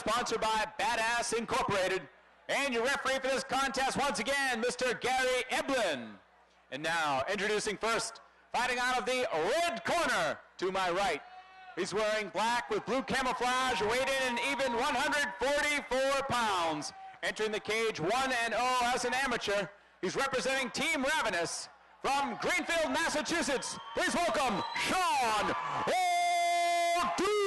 sponsored by Badass Incorporated. And your referee for this contest, once again, Mr. Gary Eblin. And now, introducing first, fighting out of the red corner to my right. He's wearing black with blue camouflage, weighed in even 144 pounds. Entering the cage 1 and 0 as an amateur. He's representing Team Ravenous from Greenfield, Massachusetts. Please welcome Shawn O'Dou.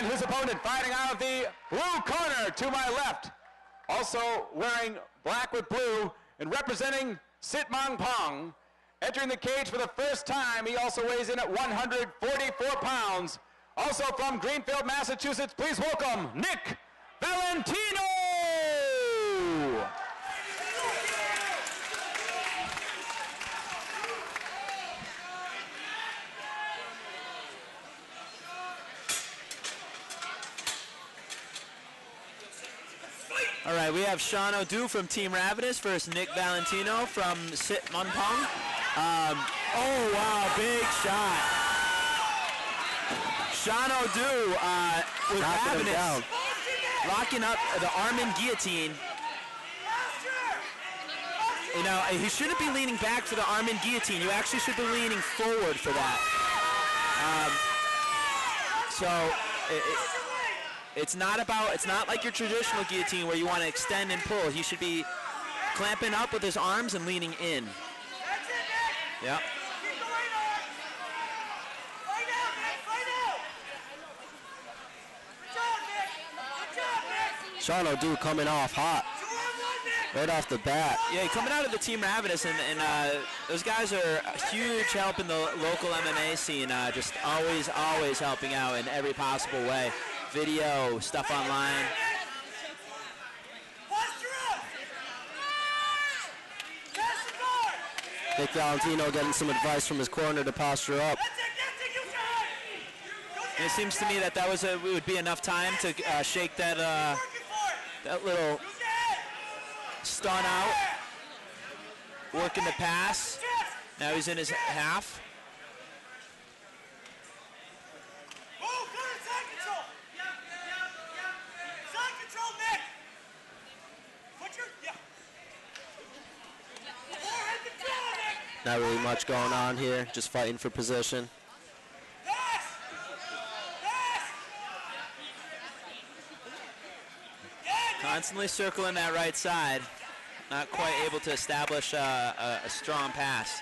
And his opponent fighting out of the blue corner to my left. Also wearing black with blue and representing Sitmangpong. Entering the cage for the first time, he also weighs in at 144 pounds. Also from Greenfield, Massachusetts, please welcome Nick Valentino. All right, we have Shawn O'Dou from Team Ravenous versus Nick Valentino from Sitmangpong. Um, oh, wow, big shot. Shawn O'Dou uh, with Knocking Ravenous locking up the Armin guillotine. You know, he shouldn't be leaning back for the Armin guillotine. You actually should be leaning forward for that. Um, so it, it- it's not about. It's not like your traditional guillotine where you want to extend and pull. He should be clamping up with his arms and leaning in. Yep. Shawn O'Dou coming off hot. Right off the bat. Yeah, coming out of the Team Ravenous, and, and uh, those guys are a huge help in the local MMA scene. Uh, just always, always helping out in every possible way. Video, stuff online. Nick Valentino getting some advice from his corner to posture up. It seems to me that that was a, would be enough time to uh, shake that uh, that little stun out, working the pass. Now he's in his half. Not really much going on here. Just fighting for position. Constantly circling that right side. Not quite able to establish a, a strong pass.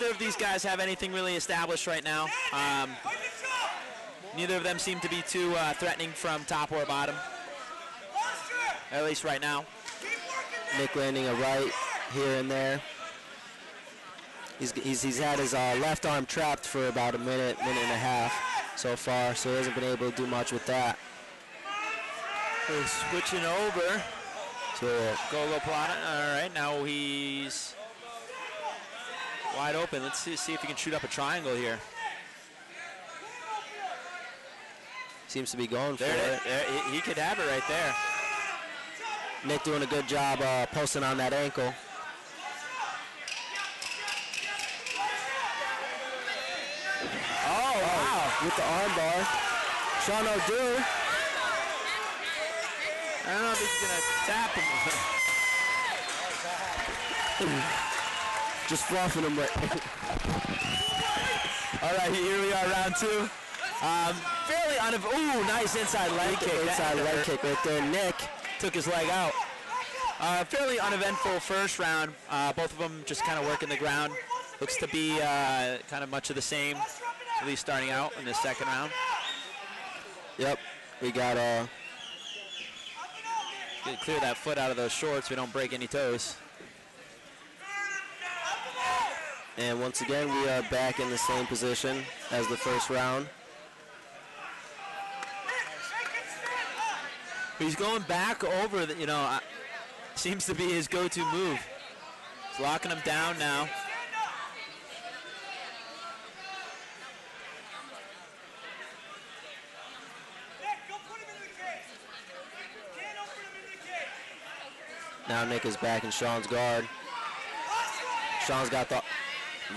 Neither of these guys have anything really established right now. Um, neither of them seem to be too uh, threatening from top or bottom. At least right now. Nick landing a right here and there. He's, he's, he's had his uh, left arm trapped for about a minute, minute and a half so far, so he hasn't been able to do much with that. So switching over. To it. Gogoplata. All right, now he's wide open. Let's see, see if he can shoot up a triangle here. Seems to be going for There, it it. is. There, he, he could have it right there. Nick doing a good job uh, posting on that ankle. Oh, wow. With the arm bar. Shawn O'Dou. I don't know if he's going to tap him. Just fluffing him right. All right, here we are, round two. Um, fairly unev- Ooh, nice inside leg kick. Inside leg hurt. kick right there. Nick took his leg out. Uh, fairly uneventful first round. Uh, both of them just kind of working the ground. Looks to be uh, kind of much of the same, at least starting out in the second round. Yep. We got uh Clear that foot out of those shorts. We don't break any toes. And once again, we are back in the same position as the first round. He's going back over, the, you know, seems to be his go-to move. He's locking him down now. Now Nick is back in Shawn's guard. Shawn's got the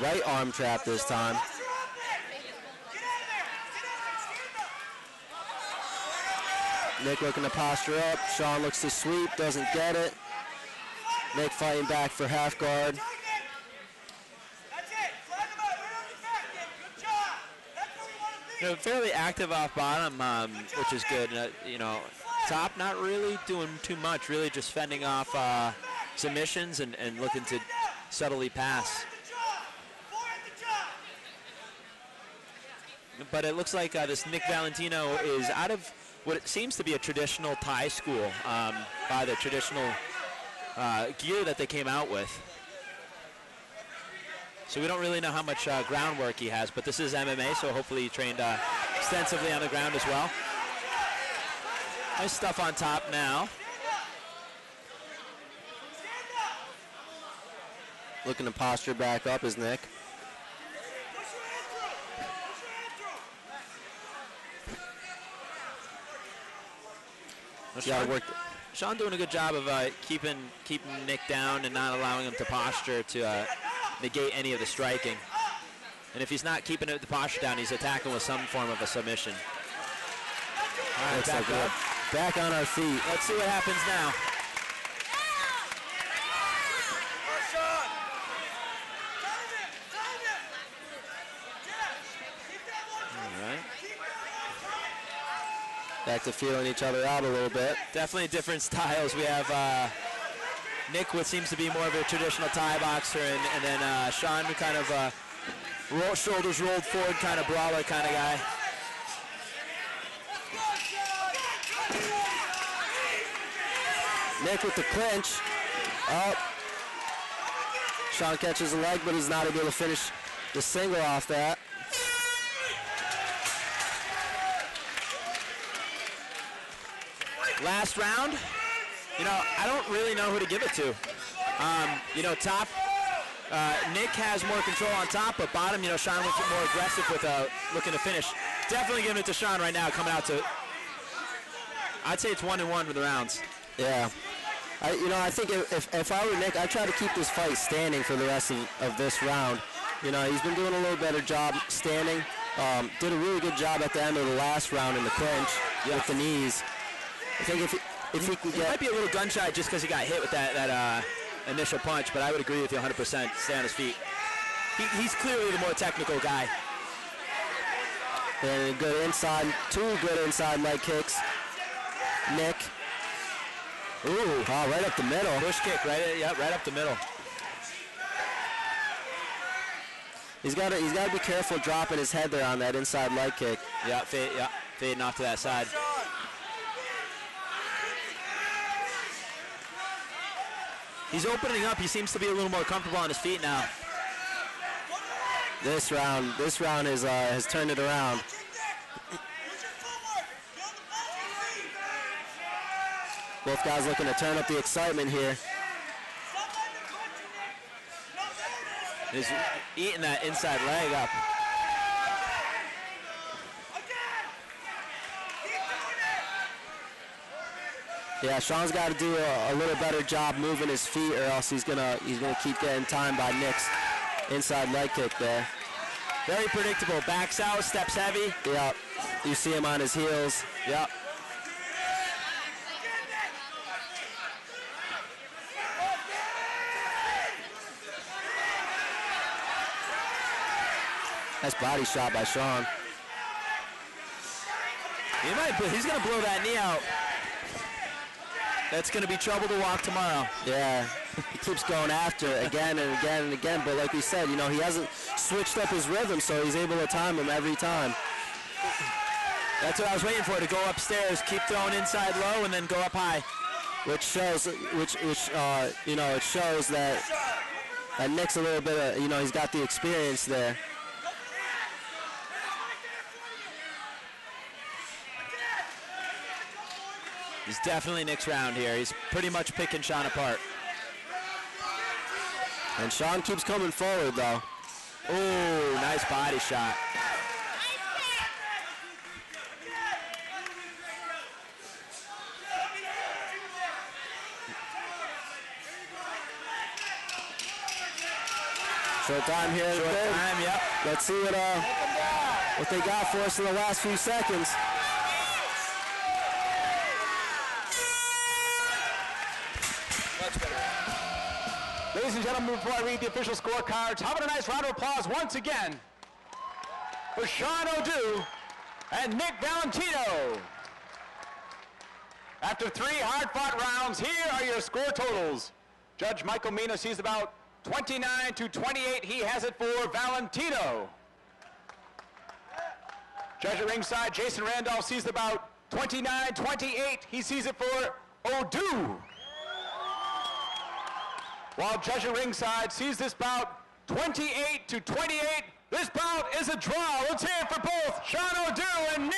right arm trap this time. Nick looking to posture up. Shawn looks to sweep, doesn't get it. Nick fighting back for half guard. You know, fairly active off bottom, um, which is good. Uh, you know, top not really doing too much, really just fending off uh, submissions and, and looking to subtly pass. But it looks like uh, this Nick Valentino is out of what it seems to be a traditional Thai school um, by the traditional uh, gear that they came out with. So we don't really know how much uh, groundwork he has, but this is MMA, so hopefully he trained uh, extensively on the ground as well. Nice stuff on top now. Looking to posture back up is Nick. Shawn, work. Shawn doing a good job of uh, keeping keeping Nick down and not allowing him to posture to uh, negate any of the striking. And if he's not keeping it, the posture down, he's attacking with some form of a submission. All right, back like back on our feet. Let's see what happens now. All right. Back to feeling each other out a little bit. Definitely different styles. We have uh, Nick, what seems to be more of a traditional Thai boxer, and, and then uh, Shawn, who kind of uh, roll, shoulders rolled forward, kind of brawler kind of guy. Nick with the clinch. Oh. Shawn catches a leg, but he's not able to finish the single off that. Last round, you know, I don't really know who to give it to. Um, you know, top, uh, Nick has more control on top, but bottom, you know, Shawn looks more aggressive with uh, looking to finish. Definitely giving it to Shawn right now, coming out to. I'd say it's one and one with the rounds. Yeah. I, you know, I think if, if I were Nick, I'd try to keep this fight standing for the rest of, of this round. You know, he's been doing a little better job standing. Um, did a really good job at the end of the last round in the clinch with the knees. I think if he, if he He might be a little gun shy just because he got hit with that, that uh, initial punch, but I would agree with you 100%. Stay on his feet. He, he's clearly the more technical guy. and a good inside, two good inside leg kicks. Nick. Ooh, oh, right up the middle. Push kick, right? Yeah, right up the middle. He's got to he's got to be careful dropping his head there on that inside leg kick. Yeah, fade, yeah, fading off to that side. He's opening up. He seems to be a little more comfortable on his feet now. This round, this round is uh, has turned it around. Both guys looking to turn up the excitement here. He's eating that inside leg up. Yeah, Shawn's got to do a, a little better job moving his feet, or else he's gonna he's gonna keep getting time by Nick's inside leg kick there. Very predictable. Backs out, steps heavy. Yeah, you see him on his heels. Yep. Nice body shot by Shawn. He might, he's gonna blow that knee out. That's gonna be trouble to walk tomorrow. Yeah, he keeps going after it again and again and again. But like we said, you know, he hasn't switched up his rhythm, so he's able to time him every time. That's what I was waiting for, to go upstairs, keep throwing inside low, and then go up high. which shows which which uh, you know it shows that that Nick's a little bit of you know he's got the experience there. He's definitely Nick's round here. He's pretty much picking Shawn apart. And Shawn keeps coming forward, though. Oh, nice body shot. Short time here. Short time, yep. Let's see what, uh, what they got for us in the last few seconds. Ladies and gentlemen, before I read the official scorecards, how about a nice round of applause once again for Shawn O'Dou and Nick Valentino. After three hard-fought rounds, here are your score totals. Judge Michael Mina sees about 29 to 28. He has it for Valentino. Judge at ringside, Jason Randolph sees about 29-28. He sees it for O'Dou. While judge at ringside sees this bout 28 to 28. This bout is a draw. Let's hear it for both Shawn O'Dou and.